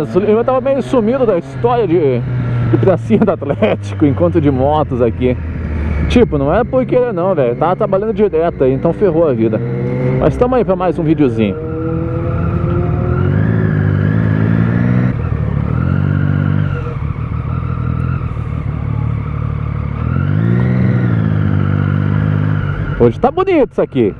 O Lima tava meio sumido da história de, de pracinha do Atlético, encontro de motos aqui. Tipo, não é por querer não, velho. Tava trabalhando direto aí, então ferrou a vida. Mas estamos aí para mais um videozinho. Hoje tá bonito isso aqui.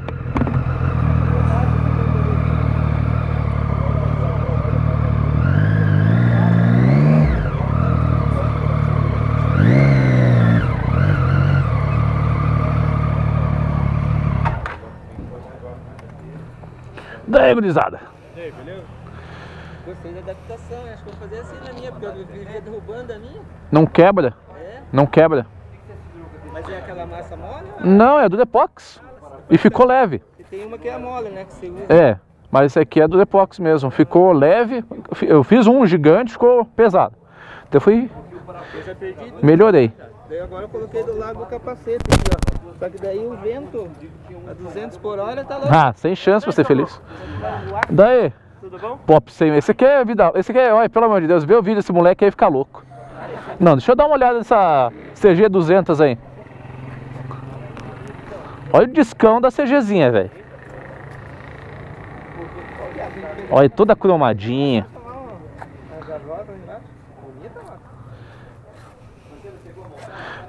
Gurizada. E aí, beleza? Gostei da adaptação, acho que vou fazer assim na minha, porque eu vivia derrubando a minha. Não quebra, É, não quebra. mas é aquela massa mole Não, é do Depox. E ficou leve. e tem uma que é mole, né? Que você usa. É, mas esse aqui é do Depox mesmo. Ficou leve. Eu fiz um gigante, ficou pesado. Então eu fui, Eu já perdi. melhorei. Daí agora eu coloquei do lado do capacete aqui, ó. Só que daí o vento a 200 por hora tá louco. Ah, sem chance pra ser feliz. Daí, Tudo bom? pop, sem. Esse aqui é vida. Esse aqui é, olha, pelo amor de Deus, vê o vídeo desse moleque aí e fica louco. Não, deixa eu dar uma olhada nessa CG 200 aí. Olha o discão da CGzinha, velho. Olha toda cromadinha. A gavota lá embaixo. Bonita, ó.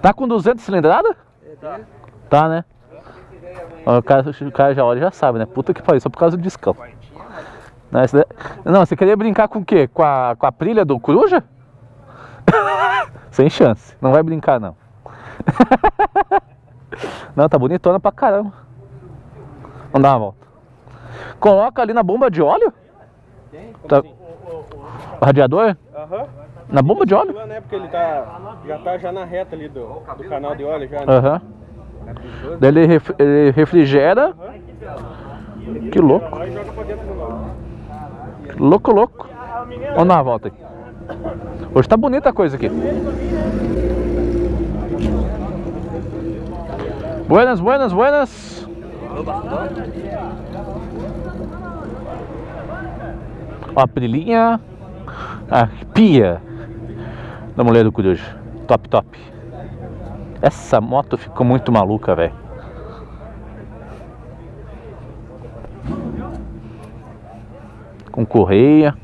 Tá com 200 cilindrada? É dele. Tá, né? O cara, o cara já olha e já sabe, né? Puta que pariu, só por causa do discão. Não, daí- não, você queria brincar com o quê? Com a, com a trilha do Coruja? Sem chance, não vai brincar não. não, tá bonitona pra caramba. Vamos dar uma volta. Coloca ali na bomba de óleo? Tem? Tá. assim? O radiador? Aham. Na bomba de óleo? Né? Porque ele tá. Já tá já na reta ali do, do canal de óleo já. né? Aham. Daí ele, ref- ele refrigera. Que louco. Louco, louco. Vamos dar uma volta aí. Hoje tá bonita a coisa aqui. Buenas, buenas, buenas. Ó, a brilhinha. A pia da mulher do coruja. Top, top. Essa moto ficou muito maluca, velho. Com correia.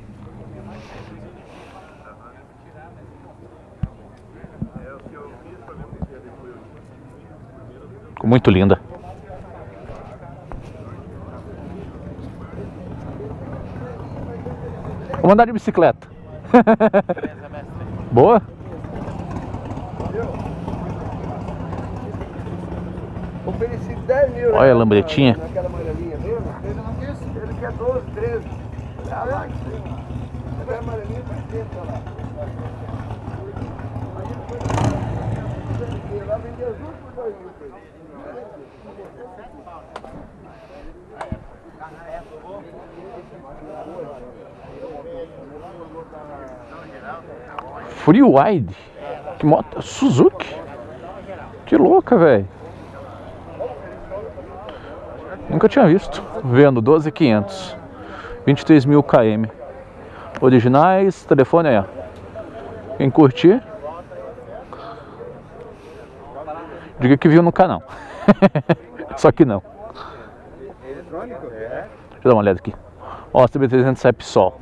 Ficou muito linda. Vou andar de bicicleta. Boa? Ofereci 10 mil. Olha a lambretinha. Naquela amarelinha mesmo. Ele não quis, ele quer 12, 13. Ah, lá, aquela amarelinha tá dentro, olha lá. Aí ele foi lá vendeu as duas por 2 mil. pra ele. Freeride? Que moto? Suzuki? Que louca, velho. Nunca tinha visto. Vendo 12,500. 23 mil km. Originais, telefone aí. Quem curtir, diga que viu no canal. Só que não. Eletrônico? É. Deixa eu dar uma olhada aqui. Ó, CB300 Epsol.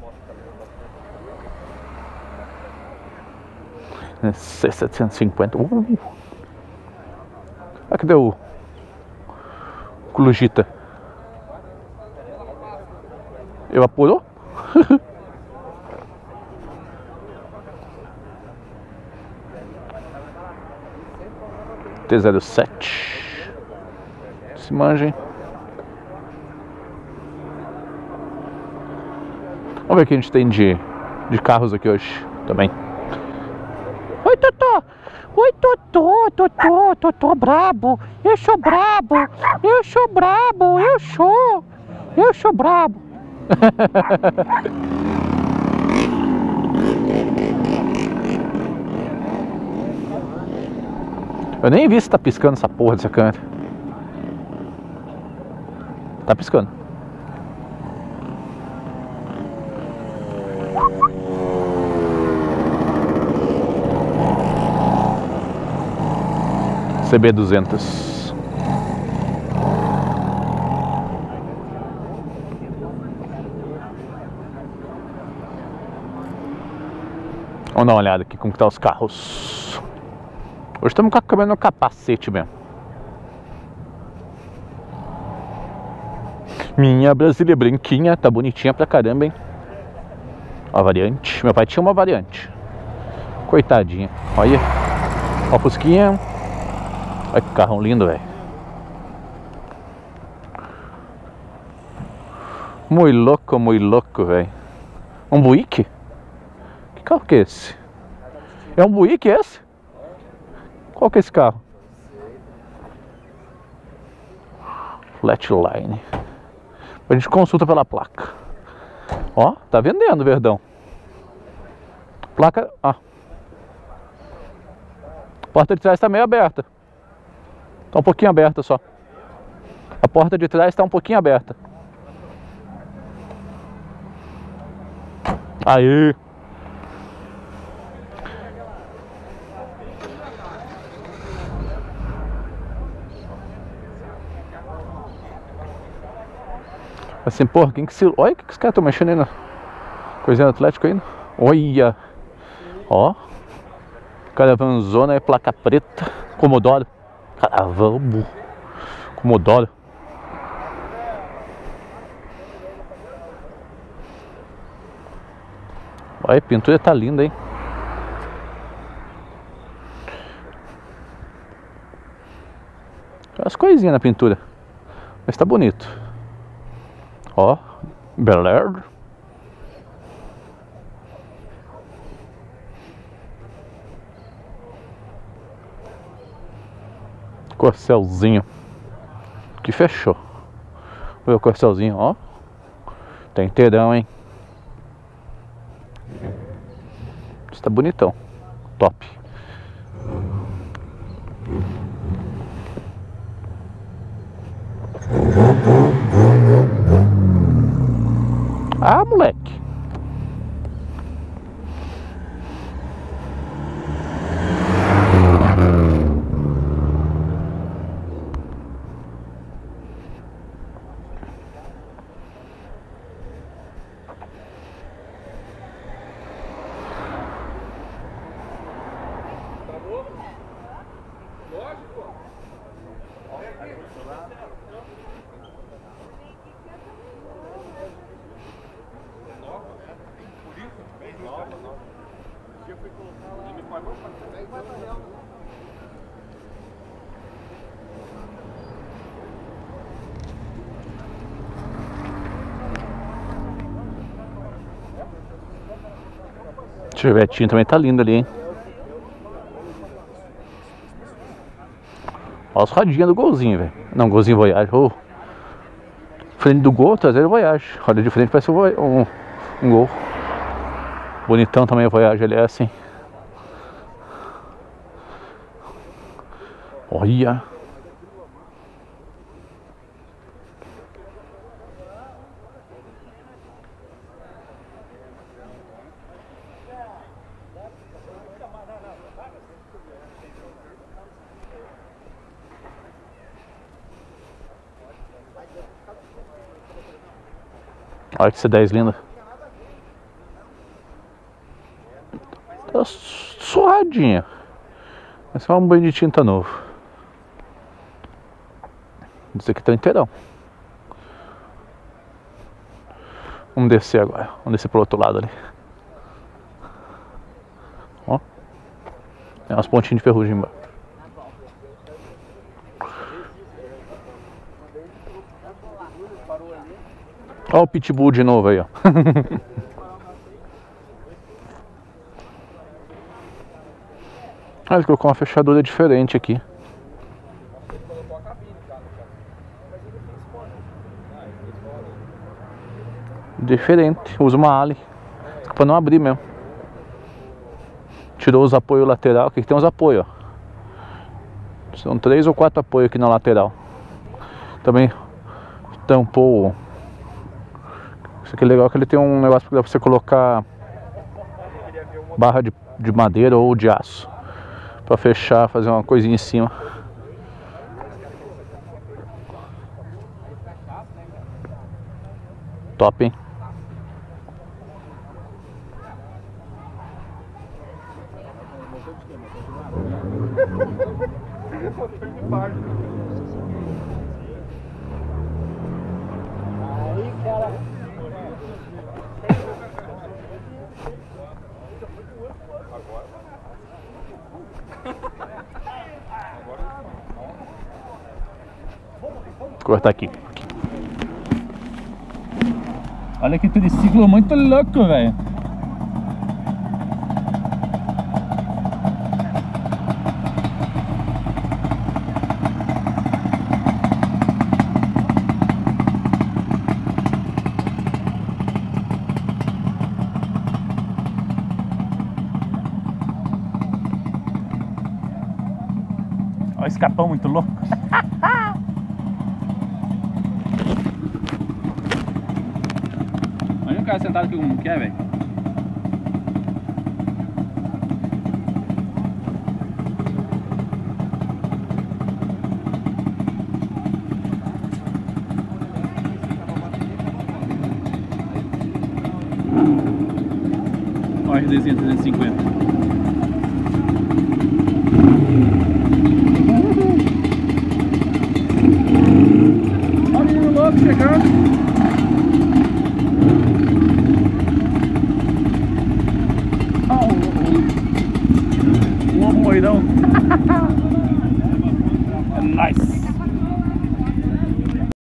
C750. Uh. Ah, cadê o Clujita? Evaporou? T07. Se manjem. Vamos ver o que a gente tem de, de carros aqui hoje também. Oi, Totó! Oi, Totó, Totó, Totó brabo! Eu sou brabo! Eu sou brabo! Eu sou! Eu sou brabo! Eu nem vi se tá piscando essa porra dessa câmera. Tá piscando. CB duzentos. Vamos dar uma olhada aqui como que tá os carros. Hoje estamos com a câmera no capacete mesmo. Minha Brasília branquinha, tá bonitinha pra caramba, hein? Uma variante. Meu pai tinha uma variante. Coitadinha. Olha. Ó a fusquinha. Olha que carrão lindo, velho. Muito louco, muito louco, velho. Um Buick? Que carro que é esse? É um Buick esse? Qual que é esse carro? Flatline. A gente consulta pela placa. Ó, tá vendendo, Verdão. Placa, ó. Porta de trás tá meio aberta. Tá um pouquinho aberta só. A porta de trás tá um pouquinho aberta. Aí. Assim, porra, quem que se. Olha o que, que os caras estão mexendo aí na coisinha do Atlético ainda. Olha! Ó. Caravanzona é placa preta. Comodoro. Caravão. burro. Comodoro. Olha, a pintura tá linda, hein? Umas coisinhas na pintura. Mas tá bonito. Ó, Bel. Corcelzinho. Que fechou. O corcelzinho, ó. Tem inteirão, hein? Está bonitão. Top. Ah, moleque. Chevetinho também tá lindo ali, hein? Olha as rodinhas do golzinho, velho. Não, golzinho Voyage. Oh. Frente do gol, traseiro Voyage. Roda de frente parece um, um gol. Bonitão também o Voyage, ele é assim. Olha. Olha que C10 linda. Tá surradinha. Esse é um banho de tinta novo. Esse aqui tá inteirão. Vamos descer agora. Vamos descer pro outro lado ali. Ó. Tem umas pontinhas de ferrugem embaixo. Olha o pitbull de novo aí, ó. Ah, ele colocou uma fechadura diferente aqui. Diferente, usa uma ali. Pra não abrir mesmo. Tirou os apoios lateral, aqui tem uns apoios. São três ou quatro apoios aqui na lateral. Também tampou. Só que é legal que ele tem um negócio que dá pra você colocar barra de, de madeira ou de aço para fechar, fazer uma coisinha em cima. Top, hein? Cortar aqui. Olha que triciclo muito louco, velho. Olha o escapão muito louco. Cara sentado aqui como quer, velho. Olha a RDzinha 350. Olha o louco chegando.